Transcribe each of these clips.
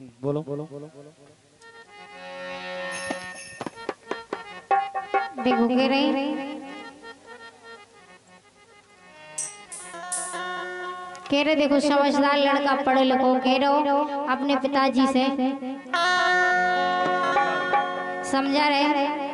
बोलो। बोलो बोलो रहे। कह रहे, देखो समझदार लड़का, पढ़े लिखो। कह रहे हो, अपने पिताजी से। समझा रहे?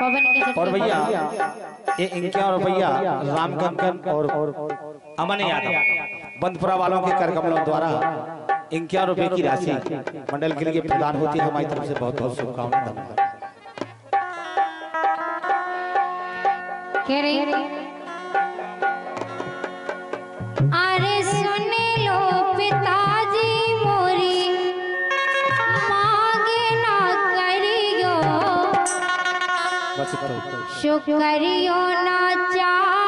और भैया ये इनके और भैया रामकंकन और अमन यादव बंदपुरा वालों के कर कमलों द्वारा इक्यावन रुपए की राशि मंडल के लिए प्रदान होती है। हमारी तरफ़ से बहुत बहुत शुभकामनाएँ। धन्यवाद कह रही अरे इतना करियो ना चाहे।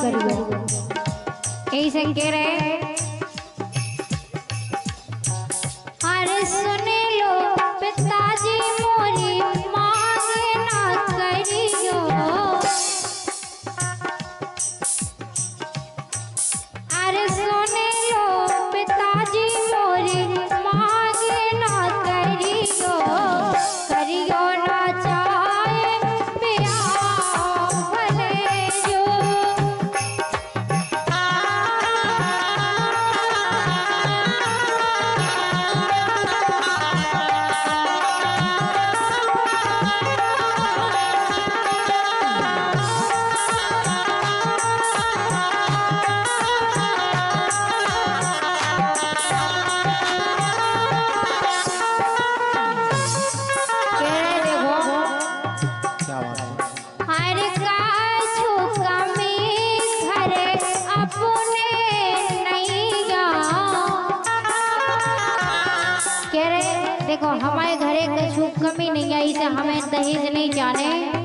चाहे ब्याह नहीं करियो यही से कह रहे देखो हमारे घरे कछु कमी नहीं आई से हमें दहेज नहीं जाने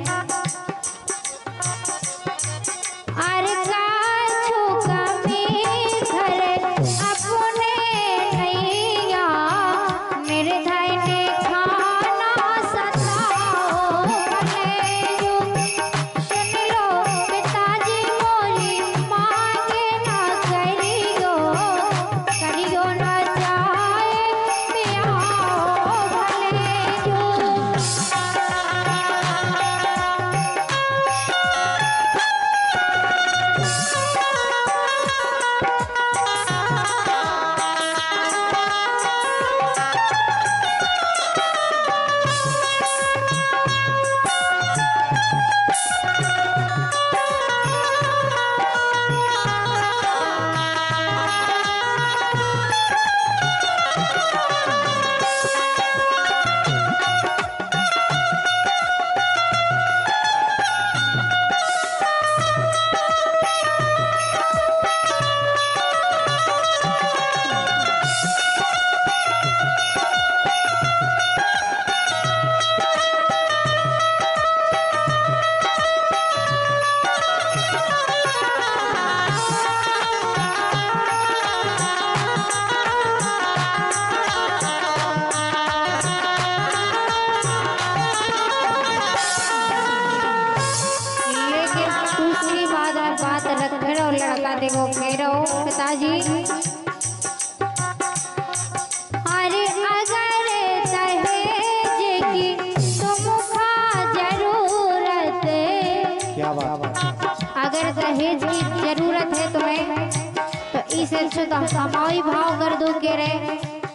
कुछ समाई भाव कर के रे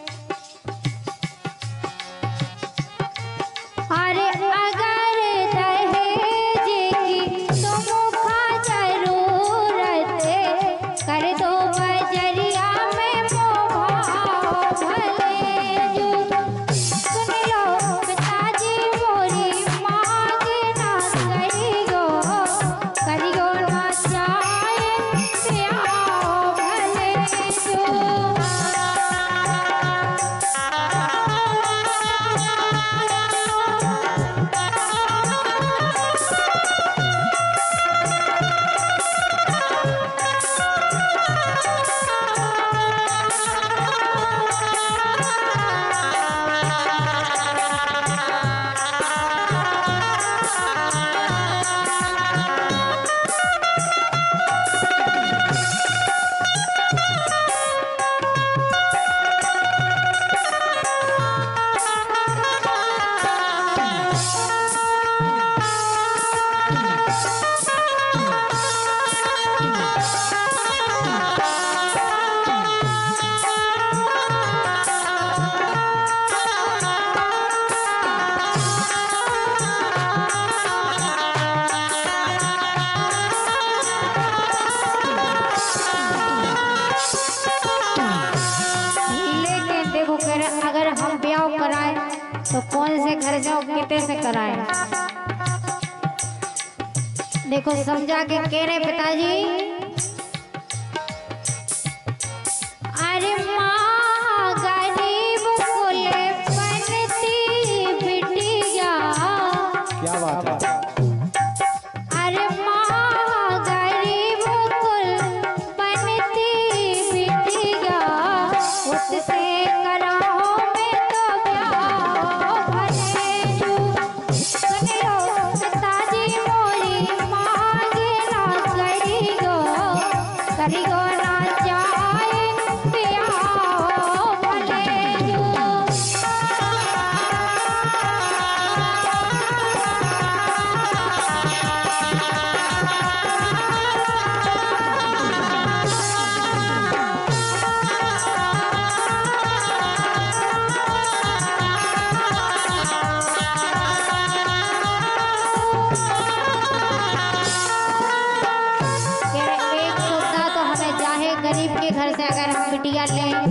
देखो समझा के कह रहे पिताजी।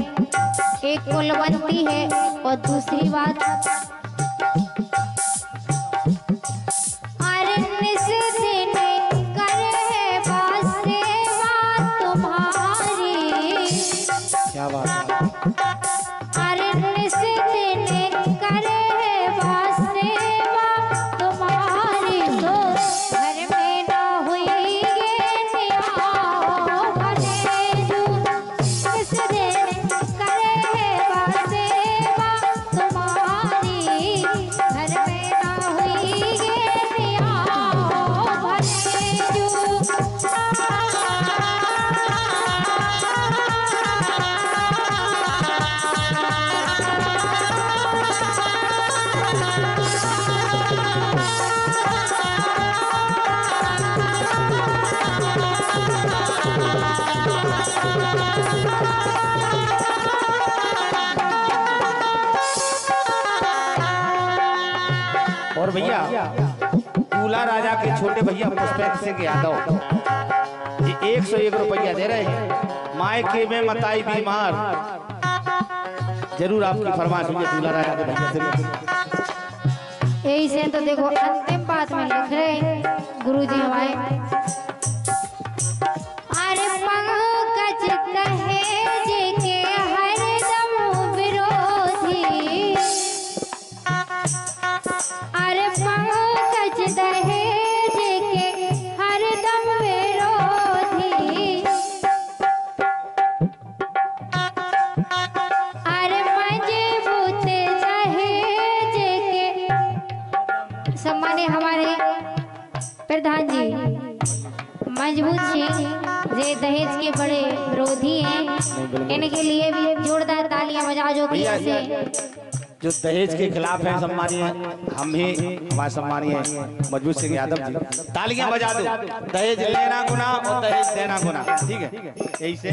एक कुलवंती है और दूसरी बात छोटे भैया पुष्पेंद्र सिंह यादव ये एक सौ एक रुपया दे रहे हैं। मायके में मताई बीमार। ज़रूर आपकी फरमाइश मुझे है दूल्हा है के भैया से। यही से तो देखो, अंतिम बात में लिख रहे गुरु जी हमारे। दहेज के बड़े विरोधी हैं। इनके लिए भी जोरदार तालियाँ बजा जो कि जो दहेज के खिलाफ है सम्मानीय हम भी हमारे सम्मानीय मज़बूत सिंह यादव जी। तालियाँ बजा दो। दहेज लेना गुना और दहेज देना गुना ठीक है? यही से।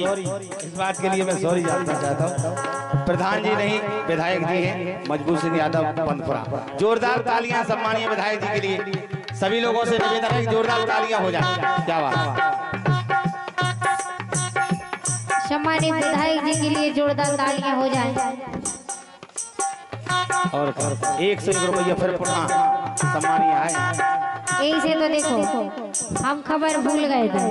सॉरी। इस बात के लिए मैं सॉरी जानना चाहता हूँ। प्रधान जी नहीं विधायक जी हैं। मज़बूत सिंह यादव पंतपुरा। जोरदार तालियाँ सम्मानीय विधायक जी के लिए। सभी लोगों से निवेदन है जोरदार तालियाँ हो जाए। क्या बात सम्मानित विधायक जी के लिए जोरदार तालियाँ हो जाए। और एक सौ एक रुपया फिर पुनः सम्मानीय आए यही से तो देखो हम खबर भूल गए थे।